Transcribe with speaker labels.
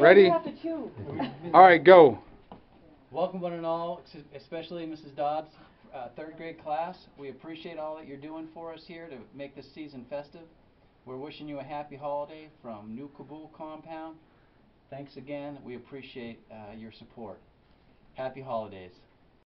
Speaker 1: Ready? All right, go.
Speaker 2: Welcome one and all, especially Mrs. Dodd's uh, third grade class. We appreciate all that you're doing for us here to make this season festive. We're wishing you a happy holiday from New Kabul Compound. Thanks again. We appreciate uh, your support. Happy holidays.